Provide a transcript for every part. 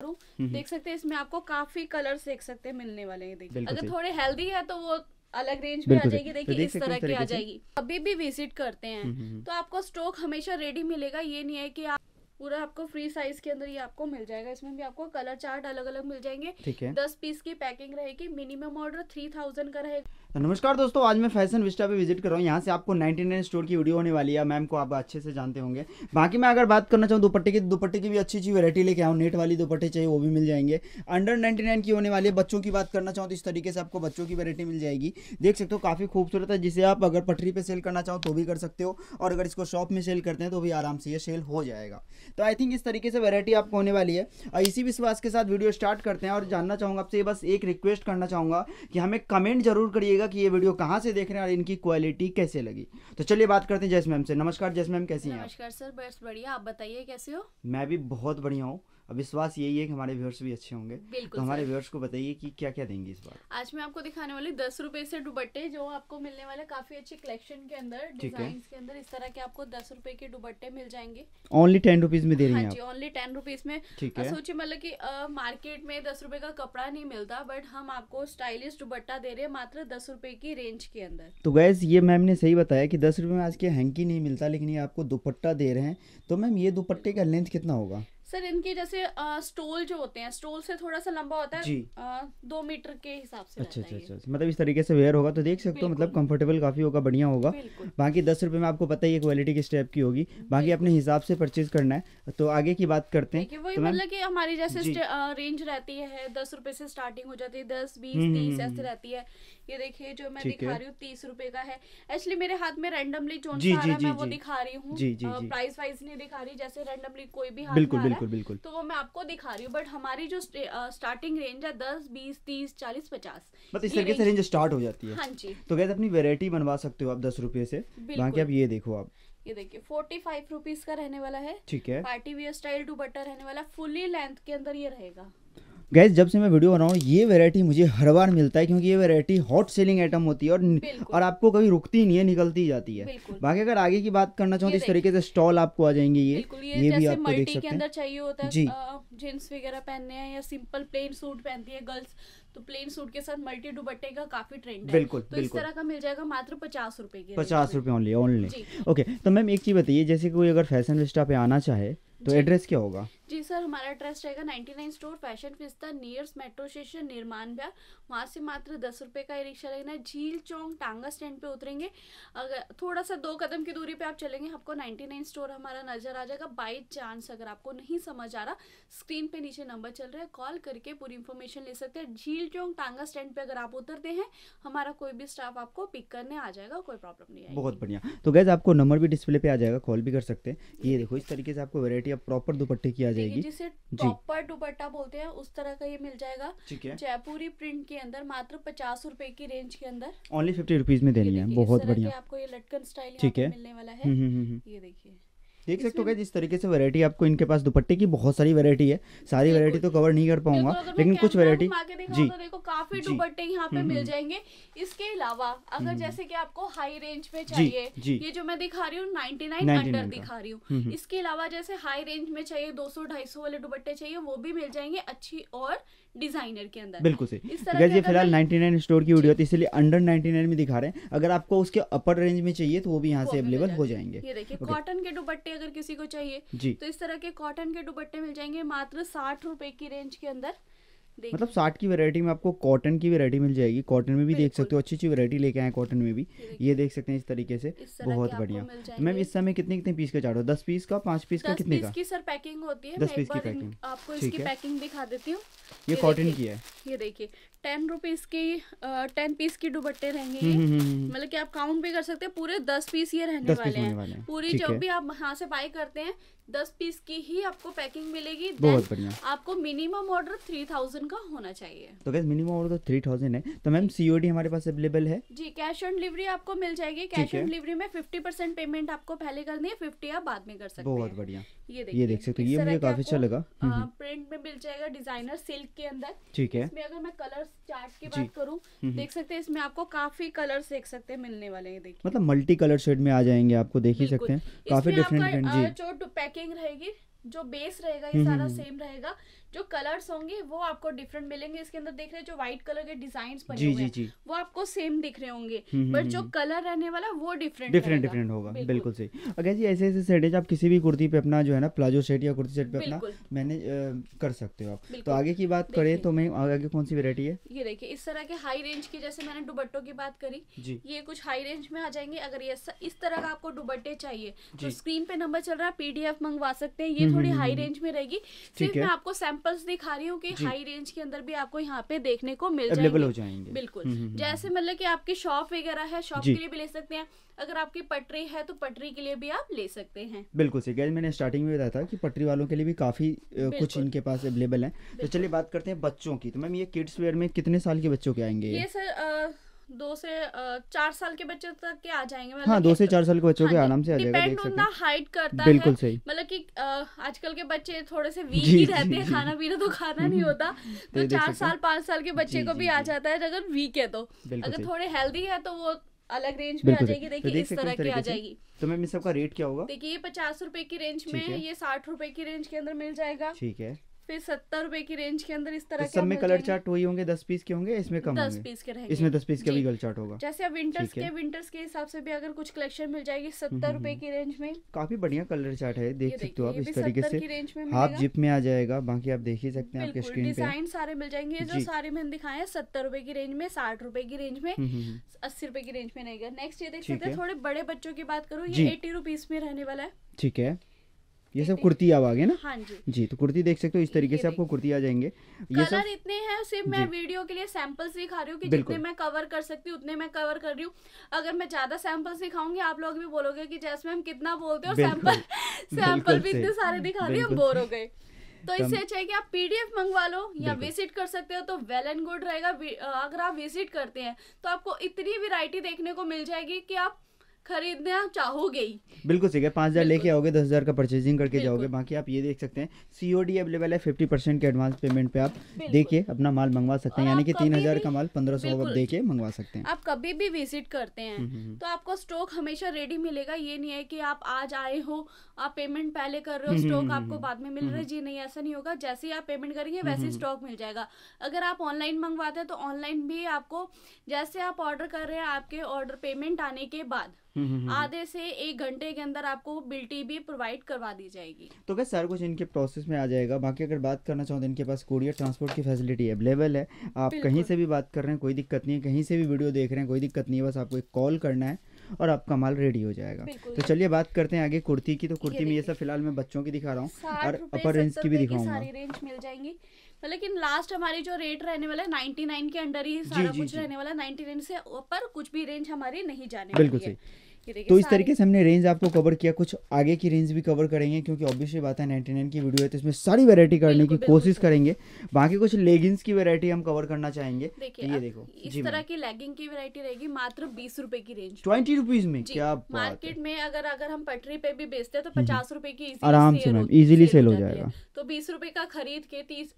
हम्म, देख सकते हैं इसमें आपको काफ़ी कलर्स देख सकते हैं मिलने वाले हैं देखिए। अगर। थोड़े हेल्दी है तो वो अलग रेंज में आ जाएगी तो देखिए देख इस तरह की आ जाएगी। अभी भी विज़िट करते हैं हम्म, हम्म, तो आपको स्टॉक हमेशा रेडी मिलेगा ये नहीं है कि आप पूरा आपको फ्री साइज़ के अंदर ये आपको मिल जाएगा इसमें भी आपको कलर चार्ट अलग अलग मिल जाएँगे। है। दस पीस की पैकिंग रहेगी मिनिमम ऑर्डर थ्री थाउज़ेंड का रहेगा। तो नमस्कार दोस्तों, आज मैं फ़ैशन विस्टा पे विज़िट कर रहा हूँ। यहाँ से आपको 99 स्टोर की वीडियो होने वाली है, मैम को आप अच्छे से जानते होंगे। बाकी मैं अगर बात करना चाहूँ, दुपट्टे की दुपट्टे की भी अच्छी अच्छी वैरायटी लेके आऊँ नेट वाली दुपट्टे चाहिए, वो भी मिल जाएँगे। अंडर 99 की होने वाली है। बच्चों की बात करना चाहूँ तो इस तरीके से आपको बच्चों की वैरायटी मिल जाएगी। देख सकते हो, काफ़ी खूबसूरत है, जिसे आप अगर पटरी पर सेल करना चाहो तो भी कर सकते हो, और अगर इसको शॉप में सेल करते हैं तो भी आराम से ये सेल हो जाएगा। तो आई थिंक इस तरीके से वैरायटी आपको होने वाली है। इसी विश्वास के साथ वीडियो स्टार्ट करते हैं, और जानना चाहूँगा आपसे बस एक रिक्वेस्ट करना चाहूँगा कि हमें कमेंट ज़रूर करिएगा कि ये वीडियो कहाँ से देख रहे हैं और इनकी क्वालिटी कैसे लगी। तो चलिए बात करते हैं जैस मैम से। नमस्कार जैस मैम कैसी हैं नमस्कार सर बस बढ़िया। आप बताइए कैसे हो? मैं भी बहुत बढ़िया हूँ। अब विश्वास यही है कि हमारे व्यूअर्स भी अच्छे होंगे। तो हमारे सर। व्यूअर्स को बताइए कि क्या क्या देंगे इस बार? आज मैं आपको दिखाने वाली दस रुपए से दुबट्टे जो आपको मिलने वाले काफ़ी अच्छे कलेक्शन के अंदर डिज़ाइन के अंदर इस तरह के आपको दस रुपए के दुबट्टे मिल जाएँगे। ओनली टेन रुपीज़ में दे रही हाँ हैं जी ओनली टेन रुपीज़ में। सोचिए मतलब की मार्केट में दस रुपए का कपड़ा नहीं मिलता बट हम आपको स्टाइलिश दुपट्टा दे रहे हैं मात्र दस रुपए की रेंज के अंदर। तो गैस ये मैम ने सही बताया कि दस रुपये में आज के हैंकी नहीं मिलता लेकिन ये आपको दुपट्टा दे रहे हैं। तो मैम ये दुपट्टे का लेंथ कितना होगा? सर इनके जैसे स्टोल जो होते हैं स्टोल से थोड़ा सा लंबा होता है जी। अ, दो मीटर के हिसाब से अच्छा अच्छा अच्छा मतलब इस तरीके से वेयर होगा तो देख सकते हो मतलब। कंफर्टेबल काफ़ी होगा बढ़िया होगा। बाकी दस रुपये में आपको पता ही है क्वालिटी किस टाइप की होगी। बाकी अपने हिसाब से परचेज करना है तो आगे की बात करते हैं वही तो मतलब कि हमारी जैसे रेंज रहती है दस रुपए से स्टार्टिंग हो जाती है दस बीस हम्म, तीस हम्म, ऐसे हम्म। रहती है। ये देखिए जो मैं दिखा रही हूँ तीस रुपए का है। एक्चुअली मेरे हाथ में रेंडमली जो जी, जी, रहा है जी, मैं वो दिखा रही हूँ। प्राइस वाइज नहीं दिखा रही जैसे रेंडमली कोई भी हाथ बिल्कुल बिल्कुल बिल्कुल। तो वो मैं आपको दिखा रही हूँ। बट हमारी जो स्टार्टिंग रेंज है दस बीस तीस चालीस पचास मतलब इस तरीके से रेंज स्टार्ट हो जाती है। हाँ जी। तो गैस अपनी वेरायटी बनवा सकते हो आप दस रुपये से। बाकी अब ये देखो आप। ये देखिए फोर्टी फाइव रुपीज़ का रहने वाला है। ठीक है। पार्टी वियर स्टाइल दुपट्टा रहने वाला फुली लेंथ के अंदर ये रहेगा। गैस जब से मैं वीडियो बना रहा हूँ ये वैरायटी मुझे हर बार मिलता है क्योंकि ये वैरायटी हॉट सेलिंग आइटम होती है और और आपको कभी रुकती नहीं है निकलती ही जाती है। बाकी अगर आगे की बात करना चाहूँ तो इस तरीके से स्टॉल आपको आ जाएँगे ये। ये, ये भी आपको देख सकते हैं। चाहिए होता जी। जींस वगैरह पहनने हैं या सिंपल प्लेन सूट पहनती है गर्ल्स तो प्लेन सूट के साथ मल्टी दुपट्टे का काफ़ी ट्रेंड है। बिल्कुल, तो बिल्कुल। इस तरह का मिल जाएगा मात्र पचास रुपए की पचास। रुपये ओनली ओनली ओके तो मैम एक चीज़ बताइए जैसे कोई अगर फ़ैशन विस्टा पे आना चाहे तो एड्रेस क्या होगा? जी सर, हमारा एड्रेस रहेगा 99 store, fashion fiesta nears, metro station, Nirman Vihar वहाँ से मात्र दस रुपए का ई रिक्शा लेना है। झील चौक, टांगा स्टैंड पे उतरेंगे। अगर थोड़ा सा दो कदम की दूरी पे आप चलेंगे, आपको 99 स्टोर हमारा नज़र आ जाएगा। बाई चांस अगर आपको नहीं समझ आ रहा, स्क्रीन पे नीचे नंबर चल रहा है। कॉल करके पूरी इन्फॉर्मेशन ले सकते हैं। झील चौक, टांगा स्टैंड पे अगर आप उतरते हैं, हमारा कोई भी स्टाफ आपको पिक करने आ जाएगा, कोई प्रॉब्लम नहीं आएगी। बहुत बढ़िया। तो गैस आपको नंबर भी डिस्प्ले पे आ जाएगा कॉल भी कर सकते हैं। ये देखो, इस तरीके से आपको वैरायटी प्रॉपर दुपट्टे की जाएगी जिसे प्रॉपर दुपट्टा बोलते हैं उस तरह का ये मिल जाएगा। ठीक है। जयपुरी प्रिंट के अंदर मात्र पचास रूपए की रेंज के अंदर। ओनली फिफ्टी रुपीज़ में देनी है बहुत बढ़िया। आपको ये लटकन स्टाइल ठीक है। मिलने वाला है। हम्म, हम्म, हम्म। ये देखिए। देख सकते हो इस तरीके से वैरायटी आपको इनके पास दुपट्टे की बहुत सारी वैरायटी है सारी। वैरायटी तो कवर नहीं कर पाऊँगा मैं लेकिन कुछ वैरायटी जी तो देखो काफ़ी दुपट्टे यहाँ पे हम्म, मिल हम्म। जाएँगे इसके अलावा अगर हम्म। जैसे कि आपको हाई रेंज में चाहिए जी। ये जो मैं दिखा रही हूँ 99 99 अंडर दिखा रही हूँ। इसके अलावा जैसे हाई रेंज में चाहिए 200 250 वाले दुपट्टे चाहिए वो भी मिल जाएँगे अच्छी और डिज़ाइनर के अंदर। बिल्कुल सही। तो के ये फ़िलहाल मैं- 99 स्टोर की वीडियो थी इसलिए अंडर 99 में दिखा रहे हैं। अगर आपको उसके अपर रेंज में चाहिए तो वो भी यहाँ से अवेलेबल हो जाएँगे। ये देखिए कॉटन के दुपट्टे अगर किसी को चाहिए तो इस तरह के कॉटन के दुपट्टे मिल जाएँगे मात्र साठ रुपए की रेंज के अंदर। मतलब साठ की वैरायटी में आपको कॉटन की वैरायटी मिल जाएगी। कॉटन में भी देख सकते हो अच्छी अच्छी वैरायटी लेके आए कॉटन में भी। ये देख सकते हैं इस तरीके से। इस बहुत बढ़िया। तो मैम इस समय कितने कितने पीस का चार्ट हो दस पीस का पाँच पीस का कितने का? की सर पैकिंग होती है। दस पीस की पैकिंग। आपको इसकी पैकिंग दिखा देती हूँ। ये ये कॉटन की है। ये देखिए। टेन रुपीज़ की टेन पीस की दुपट्टे रहेंगे ये। हम्म, हम्म, हम्म। मतलब कि आप काउंट भी कर सकते हैं पूरे दस पीस ये रहने वाले हैं। वाले पूरी जब भी आप यहाँ से बाई करते हैं दस पीस की ही आपको पैकिंग मिलेगी। बहुत बढ़िया। आपको मिनिमम ऑर्डर थ्री थाउज़ेंड का होना चाहिए। तो गैस मिनिमम ऑर्डर तो थ्री थाउज़ेंड है। तो मैम सीओडी हमारे पास अवेलेबल है? जी कैश ऑन डिलीवरी आपको मिल जाएगी। कैश ऑन डिलीवरी में फिफ्टी परसेंट पेमेंट आपको पहले करनी है फिफ्टी आप बाद में कर सकते बहुत हैं। बढ़िया। ये ये देख सकते हो। ये मुझे काफ़ी अच्छा लगा। प्रिंट में मिल जाएगा डिज़ाइनर सिल्क के अंदर। ठीक है। इसमें अगर मैं कलर चार्ट की बात करूँ हम्म। देख सकते हैं इसमें आपको काफ़ी कलर देख सकते हैं मिलने वाले हैं देखिए। मतलब मल्टी कलर शेड में आ जाएँगे आपको देख ही सकते हैं। काफ़ी डिफरेंट जी। पैकिंग रहेगी जो बेस रहेगा ये हम्म, सारा हम्म, सेम रहेगा। जो कलर्स होंगे वो आपको डिफरेंट मिलेंगे इसके अंदर देख रहे हैं जो व्हाइट कलर के डिज़ाइन बने जी हुए जी हैं जी। वो आपको सेम दिख रहे होंगे हम्म, बट हम्म, जो हम्म। कलर रहने वाला वो डिफरेंट डिफरेंट डिफरेंट होगा। बिल्कुल। सही। अगर जी ऐसे ऐसे सेट है आप किसी भी कुर्ती पे अपना जो है ना प्लाजो सेट या कुर्ती सेट पे अपना बिल्कुल। मैंने कर सकते हो आप। तो आगे की बात करें तो मैं आगे कौन सी वेरायटी है? ये देखिए इस तरह के हाई रेंज की जैसे मैंने दुपट्टों की बात करी ये कुछ हाई रेंज में आ जाएँगे। अगर ये इस तरह का आपको दुपट्टे चाहिए तो स्क्रीन पे नंबर चल रहा है पीडीएफ मंगवा सकते हैं ये हम्म, थोड़ी हम्म, हाई हम्म, रेंज में रहेगी। सिर्फ़ मैं। आपको सैंपल्स दिखा रही हूँ कि हाई रेंज के अंदर भी आपको यहाँ पे देखने को मिल जाएँगे। हो जाएँगे। बिल्कुल। हम्म, हम्म, हम्म, जैसे मतलब कि आपकी शॉप वगैरह है शॉप के लिए भी ले सकते हैं। अगर आपकी पटरी है तो पटरी के लिए भी आप ले सकते हैं। बिल्कुल सही गैस मैंने स्टार्टिंग में बताया था कि पटरी वालों के लिए भी काफ़ी कुछ इनके पास अवेलेबल है। तो चलिए बात करते हैं बच्चों की। तो मैम ये किड्स वेयर में कितने साल के बच्चों के आएँगे ये? सर दो से चार साल के बच्चे तक के आ जाएँगे मतलब हाँ दो से चार साल के बच्चों के हाँ आराम से आ जाएगा डिपेंड देख ऑन सकते द हाइट करता बिल्कुल है सही। मतलब कि आजकल के बच्चे थोड़े से वीक ही रहते हैं खाना पीना तो खाना नहीं होता तो चार साल पाँच साल के बच्चे को भी आ जाता है अगर वीक है तो। अगर थोड़े हेल्दी है तो वो अलग रेंज में आ जाएगी। तो देखिए इस तरह की आ जाएगी। तो मैम इस सबका रेट क्या होगा? देखिए ये पचास रुपए की रेंज में ये साठ रुपए की रेंज के अंदर मिल जाएगा। ठीक है। फिर सत्तर रुपए की रेंज के अंदर इस तो तरह के सब में कलर। चार्ट वही होंगे दस पीस के होंगे इसमें कम दस पीस के रहेंगे। इसमें दस पीस का भी कलर चार्ट होगा। जैसे अब विंटर्स के विंटर्स के हिसाब से भी अगर कुछ कलेक्शन मिल जाएगी हम्म, सत्तर रुपए की रेंज में। काफ़ी बढ़िया कलर चार्ट है देख सकते हो आप इस तरीके से। की रेंज में हाफ़ जिप में आ जाएगा बाकी आप देख ही सकते हैं आपके स्क्रीन डिज़ाइन सारे मिल जाएँगे जो सारे मैंने दिखाए हैं सत्तर रुपए की रेंज में साठ रुपए की रेंज में हम्म, हम्म, हम्म। अस्सी रुपए की रेंज में रहेगा नेक्स्ट ये देख सकते हैं थोड़े बड़े बच्चों की बात करूँ ये एटी रुपीज़ में रहने वाला है। ठीक है। ये सब कुर्ती अब आ गए ना? हाँ जी। जी तो कुर्ती देख सकते हो इस तरीके से आपको कुर्ती आ जाएँगे। ये सब इतने हैं सिर्फ़ मैं वीडियो के लिए सैंपल्स दिखा रही हूँ कि जितने मैं कवर कर सकती हूँ उतने मैं कवर कर रही हूँ। अगर मैं ज़्यादा सैंपल्स दिखाऊँगी आप लोग भी बोलोगे कि जैसे मैम कितना बोलते हो सैंपल सैंपल भी इतने सारे दिखा रही हूँ बिल्कुल बोर हो गए। तो इससे अच्छा है कि आप पीडीएफ मंगवा लो या विज़िट कर सकते हो तो वेल एंड गुड रहेगा। अगर आप विज़िट करते हैं तो आपको इतनी वैरायटी देखने को मिल जाएगी कि आप खरीदना चाहोगे ही। बिल्कुल सही है पाँच हज़ार लेके आओगे दस हज़ार का परचेजिंग करके जाओगे बाकी आप ये देख सकते हैं सीओडी अवेलेबल है फिफ्टी परसेंट के एडवांस पेमेंट पे आप देखिए अपना माल मंगवा सकते हैं यानी कि तीन हज़ार का माल पंद्रह सौ आप दे के मंगवा सकते हैं। आप कभी भी विज़िट करते हैं हम्म, हम्म, तो आपको स्टॉक हमेशा रेडी मिलेगा ये नहीं है कि आप आज आए हो आप पेमेंट पहले कर रहे हो हम्म, स्टॉक हम्म, आपको बाद में मिल रहा है। जी नहीं ऐसा नहीं होगा जैसे ही आप पेमेंट करेंगे वैसे ही स्टॉक मिल जाएगा। अगर आप ऑनलाइन मंगवाते हैं तो ऑनलाइन भी आपको जैसे आप ऑर्डर कर रहे हैं आपके ऑर्डर पेमेंट आने के बाद हम्म, हम्म, हम्म। आधे से एक घंटे के अंदर आपको बिल्टी भी प्रोवाइड करवा दी जाएगी। तो क्या सारा कुछ इनके प्रोसेस में आ जाएगा। बाकी अगर बात करना चाहो तो इनके पास कोरियर ट्रांसपोर्ट की फैसिलिटी अवेलेबल है। आप कहीं से भी बात कर रहे हैं कोई दिक्कत नहीं है। कहीं से भी वीडियो देख रहे हैं कोई दिक्कत नहीं है। बस आपको एक कॉल करना है और आपका माल रेडी हो जाएगा। तो चलिए बात करते हैं आगे कुर्ती की। तो कुर्ती में ये सब फ़िलहाल मैं बच्चों की दिखा रहा हूँ और अपर रेंज की भी दिखाऊँगा। सारी रेंज मिल जाएँगी। लेकिन लास्ट हमारी जो रेट रहने वाला है 99 के अंडर ही सारा जी, कुछ जी। रहने वाला है। 99 से ऊपर कुछ भी रेंज हमारी नहीं जाने बिल्कुल वाली सही। तो इस तरीके से हमने रेंज आपको कवर किया कुछ आगे की रेंज भी कवर करेंगे क्योंकि ऑब्वियसली बात है 99 की वीडियो है तो इसमें सारी वैरायटी करने की कोशिश करेंगे। बाकी कुछ लेगिंग्स की वैरायटी हम कवर करना चाहेंगे तो ये देखो। इस तरह की लेगिंग की वैरायटी रहेगी मात्र बीस रुपए की रेंज ट्वेंटी रुपीज़ में? क्या मार्केट में अगर अगर हम पटरी पे भी बेचते हैं तो पचास रूपए की आराम से मैम, हो- sale sale हो जाएगा। तो बीस रूपए का खरीद के तीस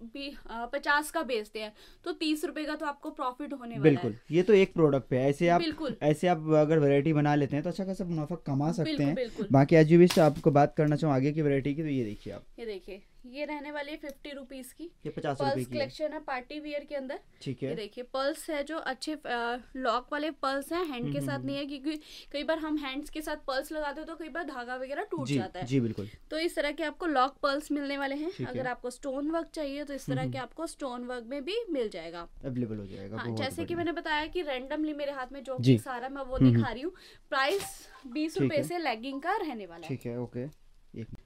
पचास का बेचते हैं तो तीस रूपए का तो आपको प्रॉफिट होने वाला बिल्कुल ये तो एक प्रोडक्ट पे है। ऐसे आप ऐसे आप अगर वेरायटी बना लेते हैं तो अच्छा खासा मुनाफा कमा सकते हैं। बाकी एज यू विश आपको बात करना चाहूँ आगे की वैरायटी की तो ये देखिए आप। ये देखिए। ये रहने वाली है फिफ्टी रुपीज़ की। ये पचास पर्ल्स कलेक्शन है। पार्टी वियर के अंदर। ठीक ये है। देखिए पर्ल्स है जो अच्छे लॉक वाले पर्ल्स हैं हैंड के हम्म, साथ हम्म, नहीं है क्योंकि कई बार हम हैंड्स के साथ पर्ल्स लगाते हैं तो कई बार धागा वगैरह टूट जाता है। जी बिल्कुल। तो इस तरह के आपको लॉक पर्ल्स मिलने वाले हैं। अगर आपको स्टोन वर्क चाहिए तो इस तरह के आपको स्टोन वर्क में भी मिल जाएगा। अवेलेबल हो जाएगा हाँ जैसे की मैंने बताया की रेंडमली मेरे हाथ में जो। सारा मैं वो हम्म, दिखा रही हूँ प्राइस बीस रूपए से लेगिंग का रहने वाला है। ठीक है ओके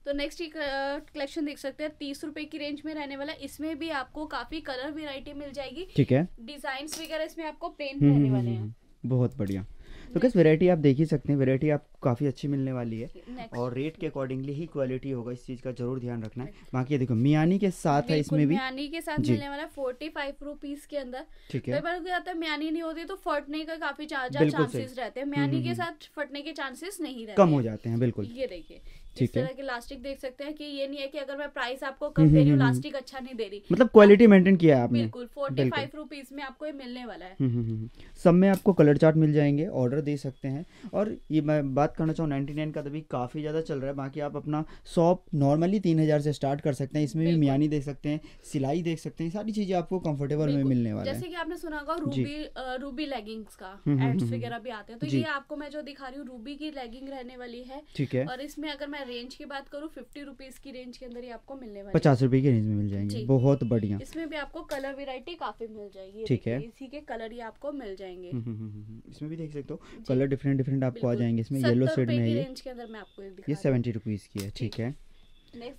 तो नेक्स्ट कलेक्शन देख सकते हैं तीस रुपए की रेंज में रहने वाला। इसमें भी आपको काफ़ी कलर वेराइटी मिल जाएगी। ठीक है। डिज़ाइन वगैरह इसमें आपको प्लेन हम्म, रहने हम्म, वाले हम्म, हैं। बहुत बढ़िया। तो किस वैरायटी आप देख ही सकते हैं वैरायटी आप काफ़ी अच्छी मिलने वाली है। और रेट के अकॉर्डिंगली ही क्वालिटी होगा इस चीज़ का ज़रूर ध्यान रखना है। बाकी देखो मियानी के साथ है इसमें भी। म्यानी के साथ मिलने वाला फोर्टी फाइव रुपीज़ के अंदर। ठीक है। बार क्या होता है म्यानी नहीं होती तो फटने का काफ़ी चांसेस रहते हैं। मियानी के। साथ फटने के चांसेस नहीं रहते कम हो। जाते हैं बिल्कुल। ये देखिए। इस ठीक है। तरह की लास्टिक देख सकते हैं कि ये नहीं है कि अगर मैं प्राइस आपको कम दे रही हूँ। लास्टिक अच्छा नहीं दे रही। मतलब क्वालिटी मेंटेन किया है आपने। बिल्कुल फोर्टी फाइव रुपीज़ में आपको ये मिलने वाला है। हम्म, हम्म, हम्म। सब में आपको कलर चार्ट मिल जाएँगे ऑर्डर दे सकते हैं। और ये मैं बात करना चाहूँ 99 का तो भी काफ़ी ज़्यादा चल रहा है बाकी आप अपना शॉप नॉर्मली तीन हज़ार से स्टार्ट कर सकते हैं। इसमें भी मियानी देख सकते हैं सिलाई देख सकते हैं सारी चीज़ें आपको कंफर्टेबल में मिलने वाले जैसे कि आपने सुना होगा रूबी रूबी लेगिंग्स का एड्स वगैरह भी आते हैं। तो ये आपको मैं जो दिखा रही हूँ रूबी की लेगिंग रहने वाली है। ठीक है। और इसमें अगर मैं रेंज की बात करूँ फिफ्टी रुपीज़ की रेंज के अंदर ही आपको मिलने वाली पचास रुपये की रेंज में मिल जाएँगे। बहुत बढ़िया। इसमें भी आपको कलर वेराइटी काफ़ी मिल जाएगी। ठीक है। इसी के कलर ही आपको मिल जाएँगे। हम्म, हम्म, हम्म। इसमें भी देख सकते हो कलर डिफरेंट डिफरेंट आपको आ। जाएँगे। इसमें येलो शेड में है रेंज के अंदर मैं आपको ये सेवेंटी रुपीज़ की है ठीक है।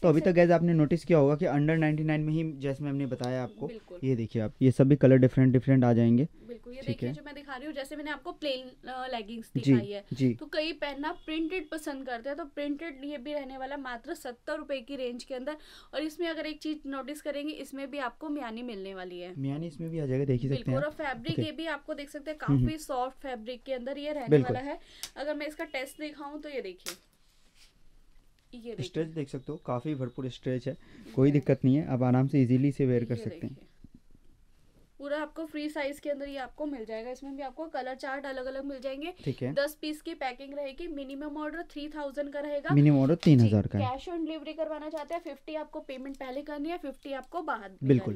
तो अभी तक गैस आपने नोटिस किया होगा कि अंडर 99 में ही जैसे मैम ने बताया आपको ये देखिए आप ये सभी कलर डिफरेंट डिफरेंट आ जाएँगे। ये देखिए। जो मैं दिखा रही हूँ जैसे मैंने आपको प्लेन लेगिंग्स दिखाई है। जी। तो कई पहनना प्रिंटेड पसंद करते हैं तो प्रिंटेड ये भी रहने वाला मात्र सत्तर रुपए की रेंज के अंदर। और इसमें अगर एक चीज़ नोटिस करेंगे इसमें भी आपको म्यानी मिलने वाली है। मियानी इसमें भी आ जाएगा देख सकते हैं और फैब्रिक ये भी आपको देख सकते हैं हम्म, हम्म। काफ़ी सॉफ्ट फैब्रिक के अंदर ये रहने वाला है। अगर मैं इसका टेस्ट दिखाऊँ तो ये देखिए। ये स्ट्रेच देख सकते हो काफ़ी भरपूर स्ट्रेच है कोई दिक्कत नहीं है आप आराम से इजीली से वेयर कर सकते हैं। पूरा आपको फ्री साइज़ के अंदर ही आपको मिल जाएगा। इसमें भी आपको कलर चार्ट अलग अलग मिल जाएँगे। ठीक है। दस पीस की पैकिंग रहेगी। मिनिमम ऑर्डर थ्री थाउज़ेंड का रहेगा। मिनिमम ऑर्डर तीन हज़ार का कैश ऑन डिलीवरी करवाना चाहते हैं फिफ्टी आपको पेमेंट पहले करनी है फिफ्टी आपको बाद में बिल्कुल।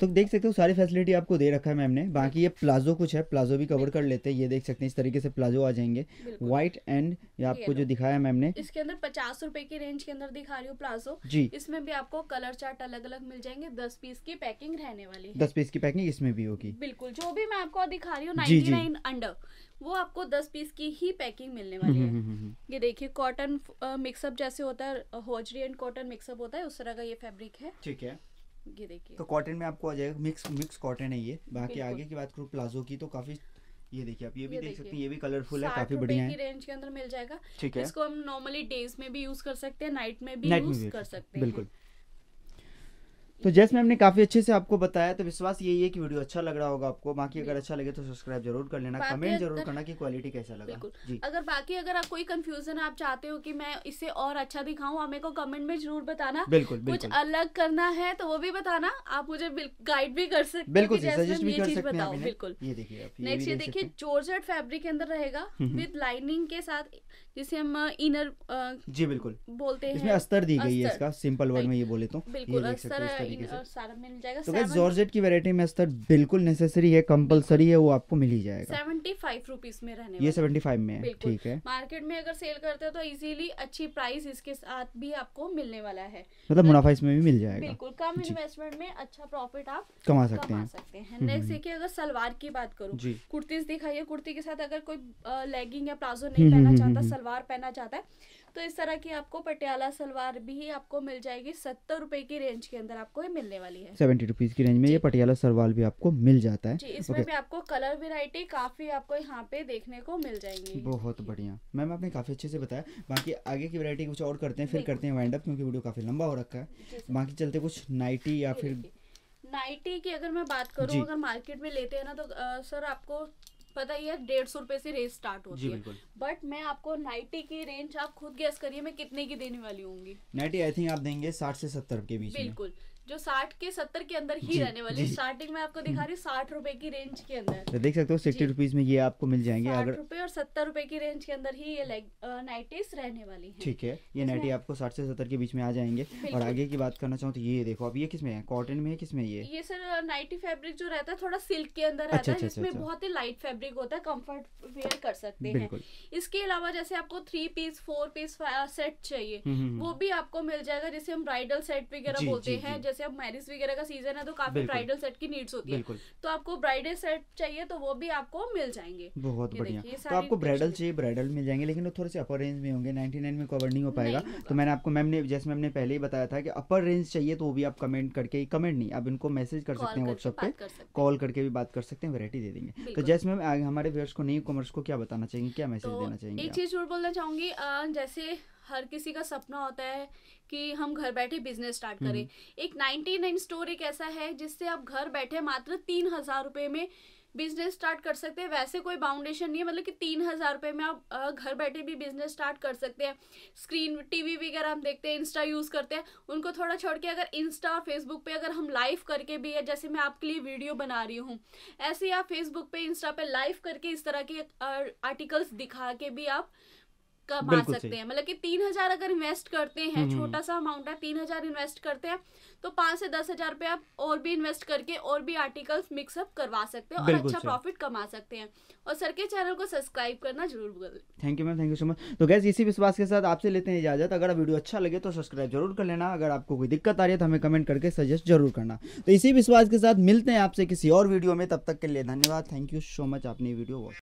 तो देख सकते हो सारी फैसिलिटी आपको दे रखा है मैम ने। बाकी ये प्लाजो कुछ है प्लाजो भी कवर कर लेते हैं। ये देख सकते हैं इस तरीके से प्लाजो आ जाएँगे। व्हाइट एंड ये आपको जो दिखाया मैम ने। इसके अंदर पचास रुपए की रेंज के अंदर दिखा रही हूँ प्लाजो। जी। इसमें भी आपको कलर चार्ट अलग अलग मिल जाएँगे। दस पीस की पैकिंग रहने वाली है। दस पीस की पैकिंग इसमें भी होगी। बिल्कुल जो भी मैं आपको दिखा रही हूँ जी। 99 अंडर वो आपको दस पीस की ही पैकिंग मिलने वाली हम्म, है। हम्म, हम्म। ये देखिए कॉटन मिक्सअप जैसे होता है होजरी एंड कॉटन मिक्सअप होता है उस तरह का ये फैब्रिक है। ठीक है। ये देखिए। तो कॉटन में आपको आ जाएगा मिक्स मिक्स कॉटन है ये। बाकी आगे की बात करूँ प्लाजो की तो काफ़ी ये देखिए आप ये भी ये देख देखिए। सकते हैं ये भी कलरफुल है काफ़ी बढ़िया है। रेंज के अंदर मिल जाएगा। ठीक है। इसको हम नॉर्मली डेज़ में भी यूज़ कर सकते हैं नाइट में भी यूज़ कर सकते हैं। बिल्कुल। तो जैस मैम ने काफ़ी अच्छे से आपको बताया तो विश्वास यही है कि वीडियो अच्छा लग रहा होगा आपको। बाकी अगर अच्छा लगे तो सब्सक्राइब ज़रूर कर लेना कमेंट ज़रूर करना कि क्वालिटी कैसा लगा। जी। अगर बाकी अगर आप कोई कंफ्यूजन आप चाहते हो कि मैं इसे और अच्छा दिखाऊँ मेरे को कमेंट में ज़रूर बताना। बिल्कुल कुछ अलग करना है तो वो भी बताना आप मुझे गाइड भी कर सकते बिल्कुल सजेस्ट भी कर सकते हैं बिल्कुल। ये देखिए आप नेक्स्ट ये देखिए जॉर्जेट फैब्रिक के अंदर रहेगा हम्म, हम्म। विद लाइनिंग के साथ जिसे हम इनर जी बिल्कुल। बोलते इसमें हैं। अस्तर दी गई है इसका सिंपल वर्ड में ये बोले तो बिल्कुल अस्तर तरीके से। सारा मिल जाएगा। तो गाइस जॉर्जेट की वैरायटी में अस्तर बिल्कुल नेसेसरी है कंपलसरी है वो आपको मिल ही जाएगा। सेवेंटी फाइव रुपीज़ में रहने ये है। 75 में है ठीक है। मार्केट में अगर सेल करते हो तो इजीली अच्छी प्राइस इसके साथ भी आपको मिलने वाला है। मतलब मुनाफा इसमें भी मिल जाएगा। बिल्कुल कम इन्वेस्टमेंट में अच्छा प्रॉफिट आप कमा सकते हैं। सकते हैं। Hmm, next hmm. देखिए अगर सलवार की बात करूँ कुर्तीज दिखाइए। कुर्ती के साथ अगर कोई लेगिंग या प्लाजो हम्म, नहीं पहनना हम्म, चाहता हम्म, सलवार पहनना चाहता है तो इस तरह की आपको पटियाला सलवार भी आपको मिल जाएगी सत्तर रुपए की रेंज के अंदर आपको ये मिलने वाली है। सेवेंटी रुपीज़ की रेंज में ये पटियाला सरवाल भी आपको मिल जाता है। जी इसमें ओके। भी आपको कलर वेराइटी काफ़ी आपको यहाँ पे देखने को मिल जाएँगी। बहुत बढ़िया। मैम आपने काफ़ी अच्छे से बताया। बाकी आगे की वैरायटी कुछ और करते हैं फिर करते हैं वाइंड अप क्योंकि वीडियो काफ़ी लंबा हो रखा है। बाकी चलते कुछ नाइटी या फिर नाइटी की अगर मैं बात करूँ अगर मार्केट में लेते हैं ना तो सर आपको पता ही है डेढ़ सौ रुपए से रेट स्टार्ट होती है। बट मैं आपको नाइटी की रेंज आप खुद गैस करिए मैं कितने की देने वाली होंगी। नाइटी आई थिंक आप देंगे साठ से सत्तर के बीच बिल्कुल। जो साठ के सत्तर के अंदर ही रहने वाली स्टार्टिंग में आपको दिखा रही हूँ साठ रुपए की रेंज के अंदर। तो देख सकते हो सिक्सटी रुपीज़ में ये आपको मिल जाएँगे साठ अगर रुपए और सत्तर रुपए की रेंज के अंदर ही ये नाइटीज रहने वाली है। ठीक है ये नाइटी आपको साठ से सत्तर के बीच में आ जाएँगे। और आगे की बात करना चाहूँ तो ये देखो अब ये किसमें है? कॉटन में है किसमें है ये? ये सर नाइटी फैब्रिक जो रहता है थोड़ा सिल्क के अंदर अच्छा, रहता है अच्छा, जिसमें अच्छा। बहुत ही लाइट फैब्रिक होता है कंफर्ट वेयर कर सकते हैं। इसके अलावा जैसे आपको three piece four piece set चाहिए हम्म, हम्म, वो भी आपको मिल जाएगा जैसे हम ब्राइडल सेट वगैरह बोलते हैं। जैसे अब मैरिज वगैरह का सीज़न है तो काफ़ी ब्राइडल सेट की नीड्स होती है। तो आपको ब्राइडल सेट चाहिए तो वो भी आपको मिल जाएँगे। बहुत बढ़िया। तो आपको ब्राइडल चाहिए ब्राइडल मिल जाएँगे लेकिन वो थोड़े से अपर रेंज में होंगे 99 में कवर नहीं हो पाएगा। तो मैंने आपको मैम ने जैसे मैम ने पहले ही बताया था कि अपर रेंज चाहिए तो वो भी आप कमेंट करके कमेंट नहीं आप इनको मैसेज कर सकते हैं व्हाट्सएप पे। कॉल करके भी बात कर सकते हैं वैरायटी दे देंगे। तो जैसे मैम आगे हमारे व्यूअर्स को न्यू कॉमर्स को क्या बताना चाहिए क्या मैसेज तो देना चाहिए एक चीज़ ज़रूर बोलना चाहूँगी जैसे हर किसी का सपना होता है कि हम घर बैठे बिज़नेस स्टार्ट करें। एक नाइनटी नाइन स्टोर एक ऐसा है जिससे आप घर बैठे मात्र तीन हज़ार रुपए में बिज़नेस स्टार्ट कर सकते हैं। वैसे कोई बाउंडेशन नहीं है मतलब कि तीन हज़ार रुपये में आप घर बैठे भी बिज़नेस स्टार्ट कर सकते हैं। स्क्रीन टीवी वगैरह हम देखते हैं इंस्टा यूज़ करते हैं। उनको थोड़ा छोड़ के अगर इंस्टा और फेसबुक पे अगर हम लाइव करके भी है जैसे मैं आपके लिए वीडियो बना रही हूँ, ऐसे ही आप फेसबुक पे इंस्टा पे लाइव करके इस तरह के आर्टिकल्स दिखा के भी आप कमा सकते हैं? मतलब कि तीन हज़ार अगर इन्वेस्ट करते हैं। छोटा सा अमाउंट है तीन हज़ार इन्वेस्ट करते हैं तो पाँच से दस हज़ार रुपये आप और भी इन्वेस्ट करके और भी आर्टिकल्स मिक्सअप करवा सकते हैं और अच्छा प्रॉफिट कमा सकते हैं। और सर के चैनल को सब्सक्राइब करना ज़रूर भूल thank you ma'am thank you so much तो गैस इसी विश्वास के साथ आपसे लेते हैं इजाज़त। अगर वीडियो अच्छा लगे तो सब्सक्राइब ज़रूर कर लेना। अगर आपको कोई दिक्कत आ रही है तो हमें कमेंट करके सजेस्ट ज़रूर करना। तो इसी विश्वास के साथ मिलते हैं आपसे किसी और वीडियो में। तब तक के लिए धन्यवाद। थैंक यू सो मच आपने वीडियो वॉच